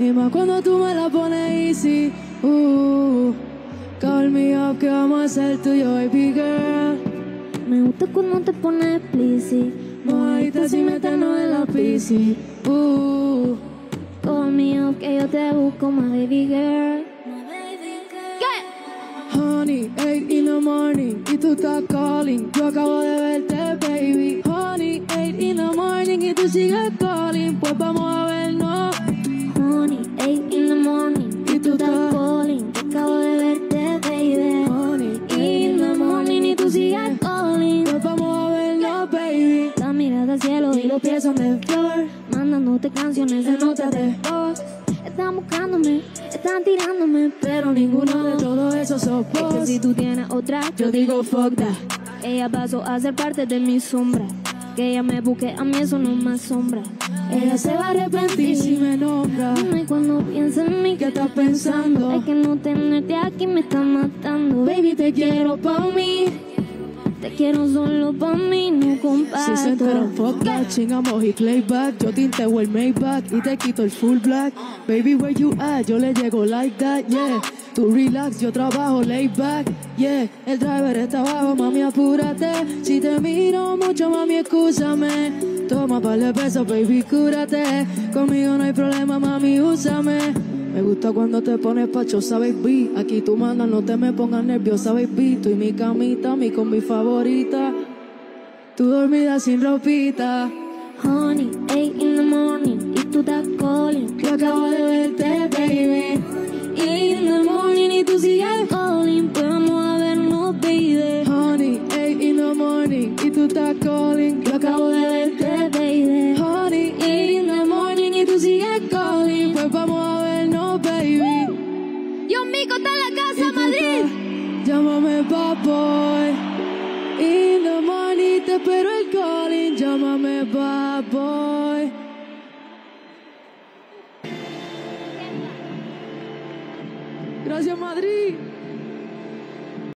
Y más cuando tú me la pones easy. Uh, call me up que vamos a hacer tuyo, baby girl. Me gusta cuando te pones explicit. Mojadita sin meternos en la piscina. Uh, Que yo te busco, my baby girl. ¿Qué? honey, 8 in the morning. Y tú estás calling. Yo acabo de verte, baby. Honey, 8 in the morning. Y tú sigues calling. Pues vamos a vernos. Honey, 8 in the morning. Y tú estás calling. Yo acabo de verte, baby. honey, In the morning y tú sigues calling. Pues vamos a vernos, baby. La mirada al cielo y los pies son de flor. Mandándote canciones de notas de voz. Están buscándome, están tirándome, pero ninguno de todo eso sos Es que vos. si tú tienes otra, yo digo fuck that. Ella pasó a ser parte de mi sombra. Que ella me busque, a mí eso no me asombra. Ella se va a arrepentir si me nombra. Dime cuando piensa en mí, ¿Qué estás pensando? Es que no tenerte aquí me está matando. Baby, te quiero pa' mí. Te quiero solo pa' mí, no comparto. Si se enteran, fuck that, chingamos y playback. Yo tinteo el Maybach y te quito el full black. Baby, where you at? Yo le llego like that, yeah. Tú relax, yo trabajo laid back, yeah. El driver está abajo, mami, apúrate. Si te miro mucho, mami, excúsame. Toma par de pesos, baby, cúrate. Conmigo no hay problema, mami, úsame. Me gusta cuando te pones pachosa, baby. Aquí tú mandas, no te me pongas nerviosa, baby. Tú y mi camita, mi con mi favorita. Tú dormida sin ropita. Honey, 8 in the morning, y tú estás calling. Yo acabo de verte, baby. In the morning, y tú sigues calling. Pues vamos a vernos, baby. Honey, 8 in the morning. Y tú estás calling. Llámame bad boy. In the morning te el calling. Llámame bad boy. Gracias, Madrid.